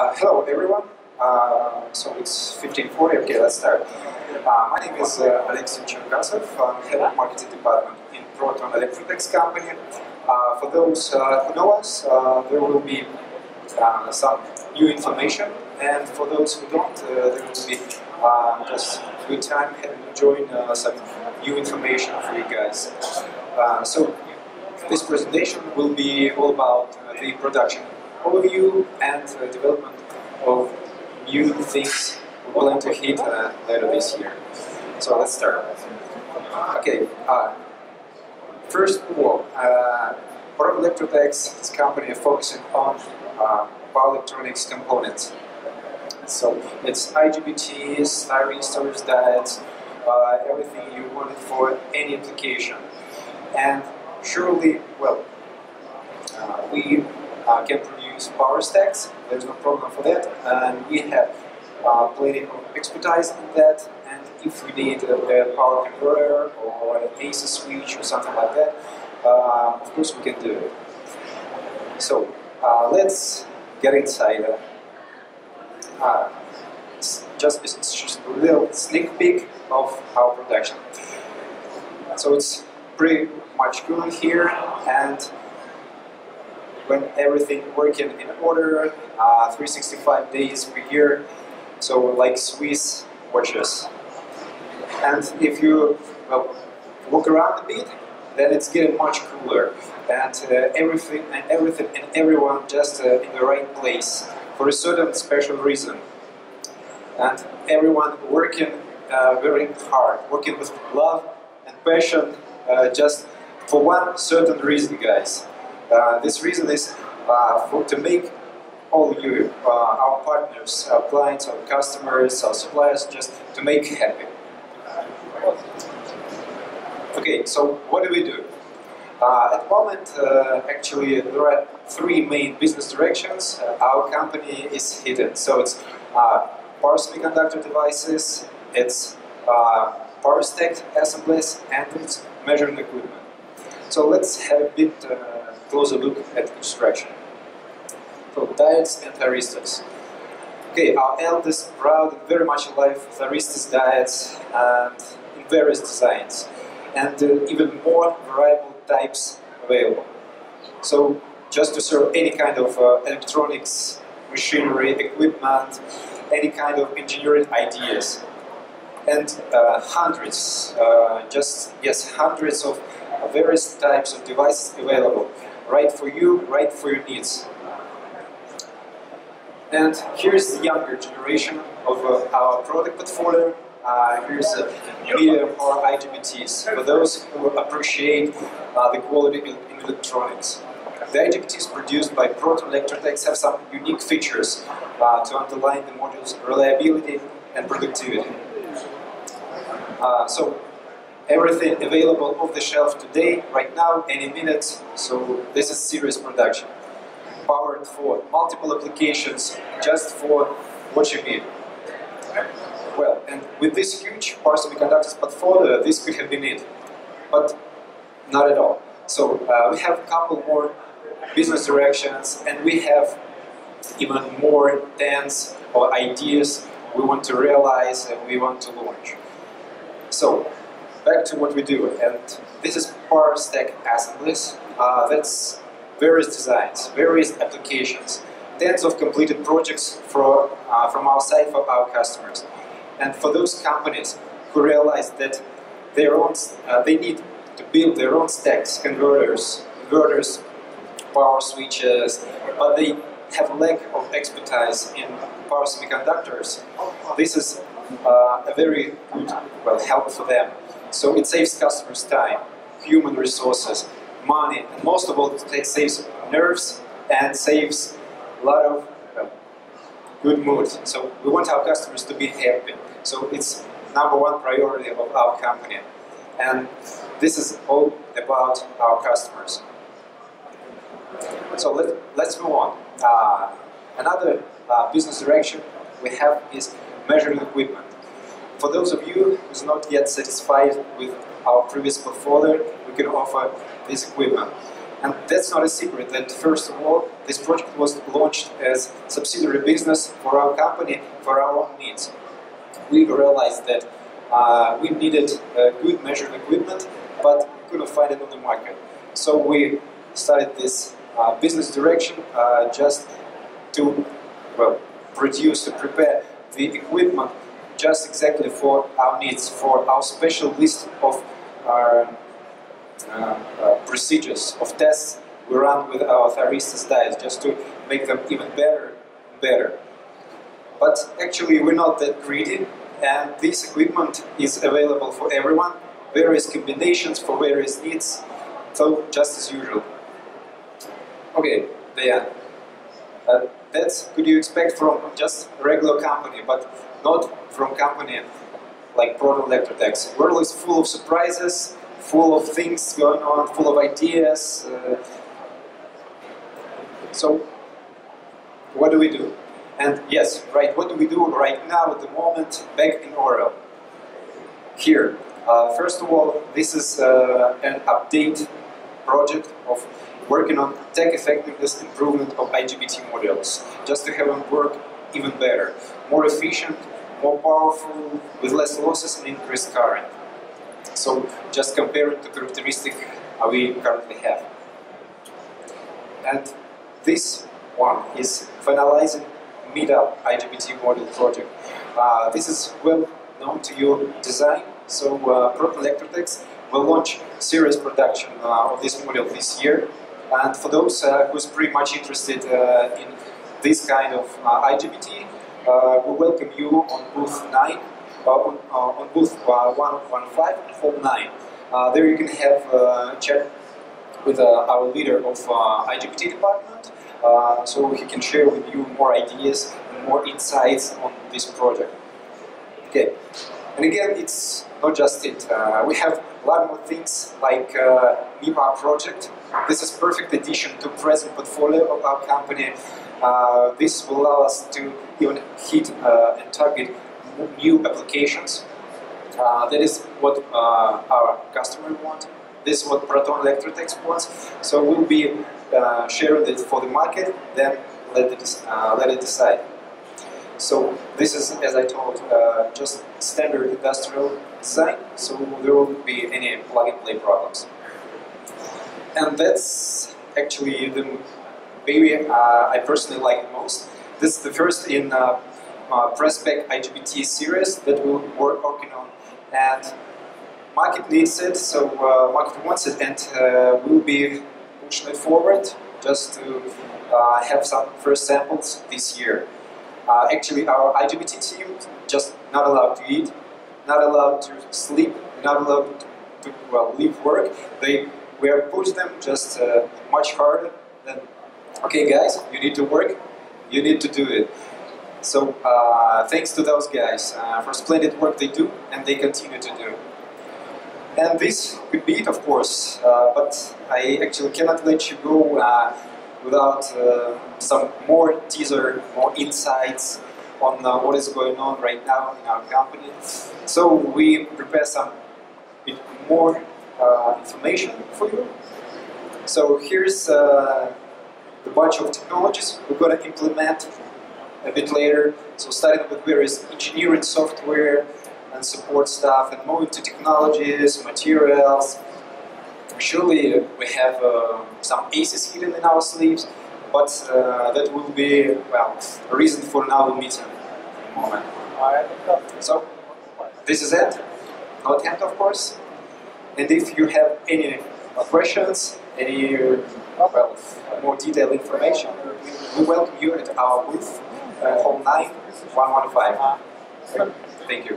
Uh, hello everyone. Uh, so it's 1540. Okay, let's start. Uh, my name is uh, Alexey Cherkasov. I'm head of marketing department in Proton Electrotex company. Uh, for those uh, who know us, there will be some new information, and for those who don't, there will be just good time join uh, some new information for you guys. So this presentation will be all about the production overview and uh, development of new things we're going to hit uh, later this year. So let's start. Okay, uh, first of all, uh, Electrotex is a company focusing on uh, power electronics components. So it's IGBTs, thyristors, diodes, uh, everything you want for any application. And surely, well, uh, we uh, can produce power stacks, there's no problem for that, and we have uh, plenty of expertise in that, and if we need a, power converter or an AC switch or something like that, uh, of course we can do it. So, uh, let's get inside. Uh, just, just a little sneak peek of our production. So it's pretty much cool here, and when everything working in order, uh, 365 days per year, so like Swiss watches. And if you well, walk around a bit, then it's getting much cooler, and uh, everything and everything and everyone just uh, in the right place for a certain special reason. And everyone working uh, very hard, working with love and passion, uh, just for one certain reason, guys. Uh, this reason is uh, for, to make all you, uh, our partners, our clients, our customers, our suppliers, just to make happy. Okay, so what do we do? Uh, at the moment, uh, actually, there are three main business directions uh, our company is hidden. So it's uh, power semiconductor devices, it's power stack assemblies, and it's measuring equipment. So let's have a bit closer look at. So diodes and thyristors. Okay, our eldest, and very much alive thyristors diodes and in various designs, and uh, even more variable types available. So just to serve any kind of uh, electronics, machinery, equipment, any kind of engineering ideas, and uh, hundreds, uh, just yes, hundreds of various types of devices available, right for you, right for your needs. And here's the younger generation of uh, our product portfolio. Uh, here's a medium or IGBTs for those who appreciate uh, the quality in, electronics. The IGBTs produced by Proton Electrotex have some unique features uh, to underline the module's reliability and productivity. Uh, so everything available off the shelf today, right now, any minute. So this is serious production. Powered for multiple applications, just for what you need. Well, and with this huge power semiconductors portfolio, this could have been it, but not at all. So uh, we have a couple more business directions, and we have even more plans or ideas we want to realize and we want to launch. So back to what we do, and this is power stack assemblies. Uh, that's various designs, various applications, tens of completed projects for, uh, from our side for our customers. And for those companies who realize that their own, uh, they need to build their own stacks, converters, inverters, power switches, but they have lack of expertise in power semiconductors, this is uh, a very good well, help for them. So it saves customers time, human resources, money, and most of all, it saves nerves and saves a lot of uh, good mood. So we want our customers to be happy. So it's number one priority of our company. And this is all about our customers. So let, let's move on. Uh, another uh, business direction we have is measuring equipment. For those of you who's not yet satisfied with our previous portfolio, we can offer this equipment. And that's not a secret that first of all, this project was launched as subsidiary business for our company, for our own needs. We realized that uh, we needed uh, good measuring equipment, but couldn't find it on the market. So we started this uh, business direction uh, just to well, produce, to prepare the equipment just exactly for our needs, for our special list of our uh, uh, procedures, of tests we run with our Thyristors dyes, just to make them even better better. But actually we're not that greedy, and this equipment is available for everyone, various combinations for various needs, so just as usual. Okay, Diane. Uh, that's could you expect from just a regular company, but not from company like Proton Electrotex. World is full of surprises, full of things going on, full of ideas. Uh, so, what do we do? And yes, right, what do we do right now at the moment back in Orel? Here, uh, first of all, this is uh, an update project of working on tech effectiveness improvement of IGBT modules, just to have them work even better, more efficient, more powerful, with less losses and increased current. So just comparing the characteristic we currently have. And this one is finalizing MeetUp IGBT module project. Uh, this is well known to your design, so uh, Proton will launch series production uh, of this module this year. And for those uh, who's pretty much interested uh, in this kind of uh, IGBT, uh, we welcome you on booth 9, uh, on, uh, on, booth 115 and form 9. there you can have a chat with our leader of IGBT department, so he can share with you more ideas and more insights on this project. Okay, and again, it's not just it. Uh, we have a lot more things like uh, project. This is perfect addition to present portfolio of our company. Uh, this will allow us to even hit uh, and target new applications. Uh, that is what uh, our customer wants. This is what Proton Electrotex wants. So we'll be uh, sharing it for the market, then let it, let it decide. So this is, as I told, uh, just standard industrial design, so there won't be any plug-and-play problems. And that's actually the baby uh, I personally like most. This is the first in uh, uh, press-pack IGBT series that we're working on. And market needs it, so uh, market wants it, and uh, we'll be pushing it forward just to uh, have some first samples this year. Uh, actually, our IGBT team just not allowed to eat, not allowed to sleep, not allowed to, to well, leave work. They we have pushed them just uh, much harder than, okay guys, you need to work, you need to do it. So uh, thanks to those guys uh, for splendid work they do and they continue to do. And this could be it, of course, uh, but I actually cannot let you go uh, without uh, some more teaser, more insights on uh, what is going on right now in our company. So we prepare some bit more uh, information for you. So here's uh, the bunch of technologies we're going to implement a bit later. So starting with various engineering software and support stuff and moving to technologies, materials, Surely we have uh, some aces hidden in our sleeves, but uh, that will be, well, a reason for another meeting in a moment. So, this is it. Not end, of course. And if you have any questions, any well, more detailed information, we welcome you at our booth, uh, hall 9, 115. Thank you.